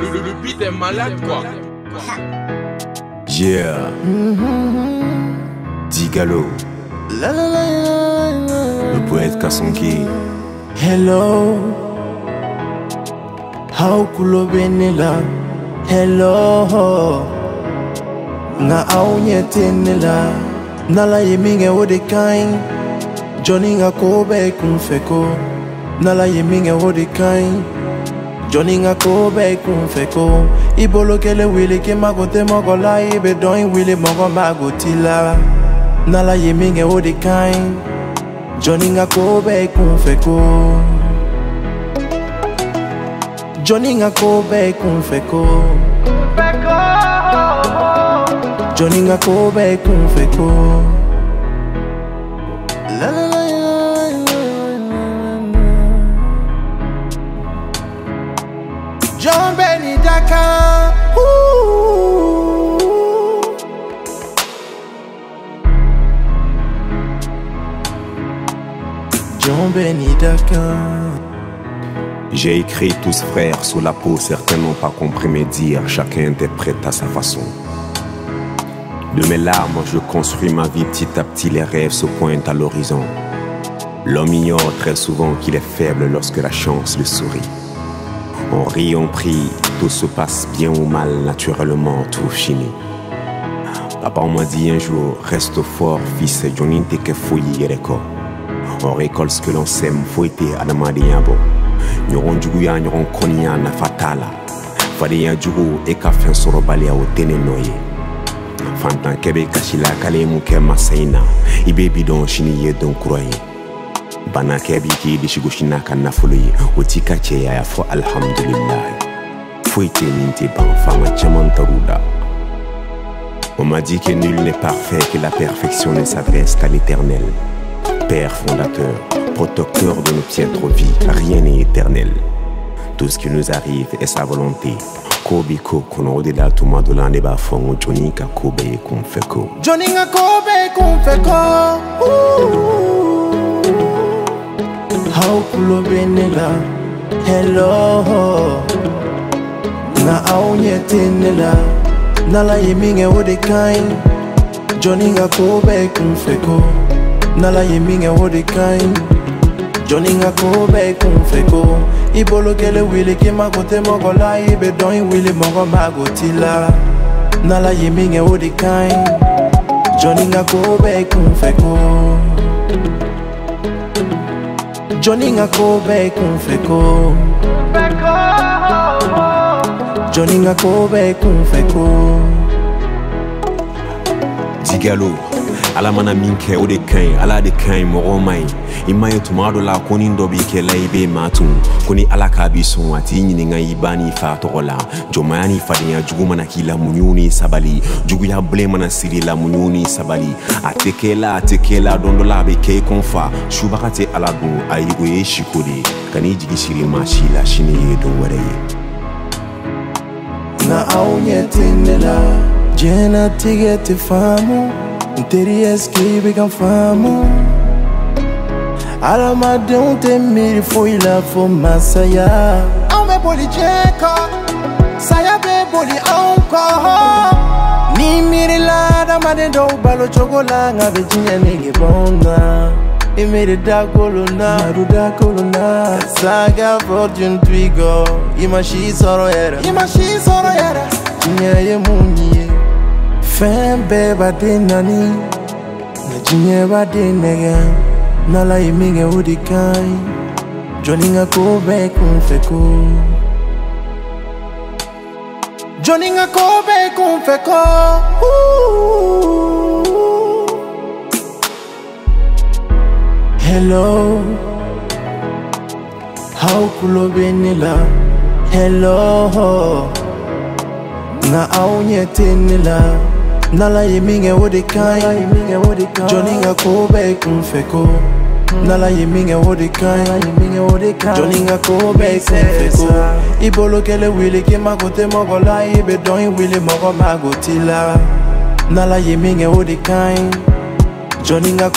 le, le beat est malade quoi. Yeah. Digalo, La la la le poète Kasonki. Hello. How kulo benila. Hello. Nga aunye tenila. Nala yeminge wode kain. Johnny nga kobe kumfeko. Nala yeminge jɔnni ka koo bɛɛ i kun fɛ ko i bolo kelen wuli k'i mago tɛ mɔgɔ la i bɛ dɔn i wuli mɔgɔ mago t'i la. N'ala ye min kɛ o de ka ɲi jɔnni ka koo bɛɛ i kun fɛ ko jɔnni ka koo bɛɛ i kun fɛ ko jɔnni ka koo bɛɛ i kun fɛ ko. John Benny Daka Ooh. John Benny J'ai écrit tous frères sous la peau, certains n'ont pas compris mes dires, chacun interprète à sa façon. De mes larmes, je construis ma vie petit à petit, les rêves se pointent à l'horizon. L'homme ignore très souvent qu'il est faible lorsque la chance lui sourit. On rit, on prie, tout se passe bien ou mal, naturellement tout finit. Papa m'a dit un jour, reste fort, fils, Johnny que fouille Yereko. On récolte ce que l'on sème, faut être Adamadiyabo. ɲɔgɔn juguya ɲɔgɔn kɔniya nafa t'a la fadenya jugu e ka fɛn sɔrɔbaliya o tɛ ne nɔ ye fantankɛ bɛ kasi la k'ale ye mun kɛ masa in na i bɛ bi dɔn sini ye don ye On m'a dit que nul n'est parfait, que la perfection ne s'adresse qu'à l'éternel. Père fondateur, protecteur de nos piètres vies, rien n'est éternel. Tout ce qui nous arrive est sa volonté. Kobi ko kono au-delà tout ma dola ne ba fongo Johnny ka hello. Na aunyetinila nalayiminge wodikain joninga kobe kumfeko nalayiminge joni joninga kobe kumfeko ibolokele wili kimakote mokola ibe dɔn wili mɔgɔ magotila nalayiminge wodikain joninga kobe kumfeko. Johnny ngakobe kumfeko Johnny ngakobe kumfeko Digalo ala mana min kɛ o de ka ɲi ala de ka ɲi mɔgɔ ma ɲi i ma ye tuma dɔ la ko ni dɔ b'i kɛ la i be matun ko ni ala k'a b'i sɔn a t'i ɲininga i ba n'i fa tɔgɔ la jɔmaya ni fadenya jugu mana k'i la muɲu ni sabali juguya bilen mana siri la muɲu ni sabali. A tɛ kɛ la a tɛ kɛ la dɔ la a be kɛ i kɔn fa. Subaga tɛ ala don ayi o ye siko de ka n'i jigi siri maa si la sini ye don wɛrɛ ye. Na aunye tenela jena tɛ te famu nteri eske be kan famu alamadenw tɛ miiri foyi la fo masaya anw bɛ boli diɲɛ kɔ saya bɛ boli anw kɔ ni miirila adamaden dɔw balo cogo la nka bɛ diɲɛ nege bɔn na i miiri dakolon na. Madu dakolon na. Saga fortune twigɔ i ma si sɔrɔ yɛrɛ i ma si sɔrɔ yɛrɛ diɲɛ ye mun ye fɛn bɛɛ b'aden nani nka diɲɛ b'aden de ka ɲi jɔnni ka ko bɛɛ kunfɛ ko jɔnni ka hello. How kulo bɛ hello. Nka aw ɲɛ tɛ ne n'ala ye min kɛ o de ka ɲi jɔnni ka ko bɛɛ kunfɛ ko n'ala ye min kɛ o de ka ɲi jɔnni ka ko bɛɛ wili mɔgɔ la i bɛ dɔn i wili la n'ala ye min kɛ o de ka ɲi jɔnni ka.